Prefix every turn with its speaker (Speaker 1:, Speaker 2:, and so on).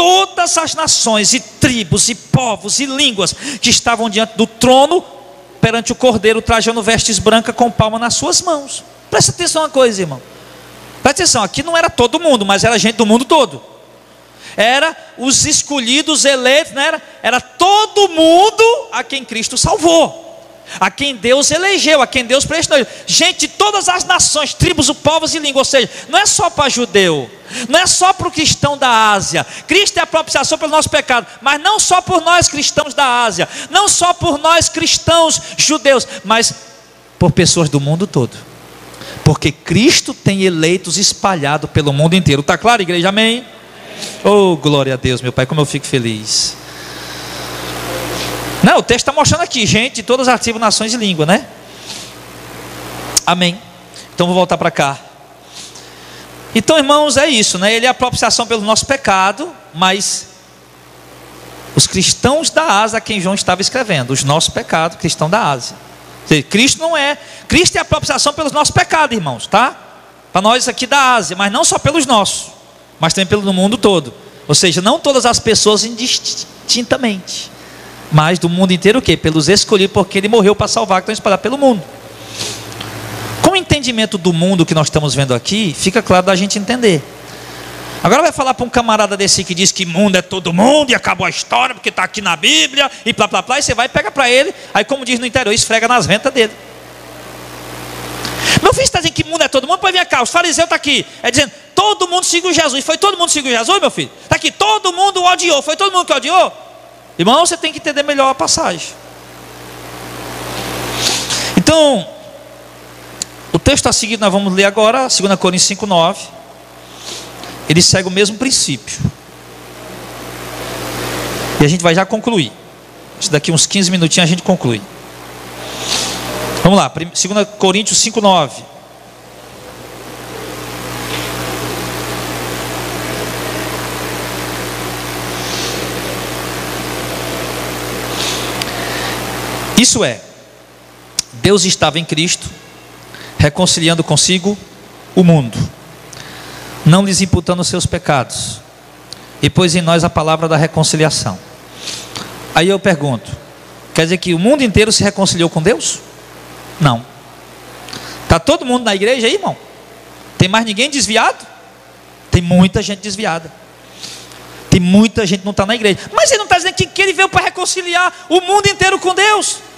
Speaker 1: todas as nações e tribos e povos e línguas que estavam diante do trono perante o cordeiro trajando vestes brancas com palma nas suas mãos. Presta atenção uma coisa, irmão. Presta atenção, aqui não era todo mundo, mas era gente do mundo todo. Era os escolhidos, eleitos, não era? Era todo mundo a quem Cristo salvou a quem Deus elegeu, a quem Deus prestou. Gente de todas as nações, tribos, povos e línguas, ou seja, não é só para judeu, não é só para o cristão da Ásia. Cristo é a propiciação pelo nosso pecado, mas não só por nós cristãos da Ásia, não só por nós cristãos judeus, mas por pessoas do mundo todo. Porque Cristo tem eleitos espalhados pelo mundo inteiro. Está claro, igreja? Amém? Oh, glória a Deus, meu Pai, como eu fico feliz. Não, o texto está mostrando aqui, gente de todas as tribos, nações e língua, né? Amém. Então vou voltar para cá. Então, irmãos, é isso, né? Ele é a propiciação pelo nosso pecado, mas os cristãos da Ásia a quem João estava escrevendo, os nossos pecados, cristão da Ásia. Cristo não é, Cristo é a propiciação pelos nossos pecados, irmãos, tá? Para nós aqui da Ásia, mas não só pelos nossos, mas também pelo mundo todo. Ou seja, não todas as pessoas indistintamente mas do mundo inteiro o quê? Pelos escolhidos, porque ele morreu para salvar, que estão espalhados pelo mundo. Com o entendimento do mundo que nós estamos vendo aqui, fica claro da gente entender. Agora vai falar para um camarada desse que diz que mundo é todo mundo e acabou a história porque está aqui na Bíblia e plá, plá, plá, e você vai e pega para ele, aí como diz no interior, esfrega nas ventas dele. Meu filho está dizendo que mundo é todo mundo, pois vem cá, os fariseus estão tá aqui, é dizendo, todo mundo seguiu Jesus, foi todo mundo seguiu Jesus, meu filho? Está aqui, todo mundo odiou, foi todo mundo que odiou? Irmão, você tem que entender melhor a passagem. Então, o texto a seguir, nós vamos ler agora, 2 Coríntios 5, 9. Ele segue o mesmo princípio. E a gente vai já concluir. Daqui uns 15 minutinhos a gente conclui. Vamos lá, 2 Coríntios 5, Isso é, Deus estava em Cristo, reconciliando consigo o mundo, não lhes imputando seus pecados, e pôs em nós a palavra da reconciliação. Aí eu pergunto: quer dizer que o mundo inteiro se reconciliou com Deus? Não. Está todo mundo na igreja aí, irmão? Tem mais ninguém desviado? Tem muita gente desviada. Tem muita gente não está na igreja. Mas ele não está dizendo que, que ele veio para reconciliar o mundo inteiro com Deus.